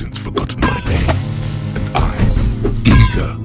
since forgotten my name, and I am eager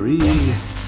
free.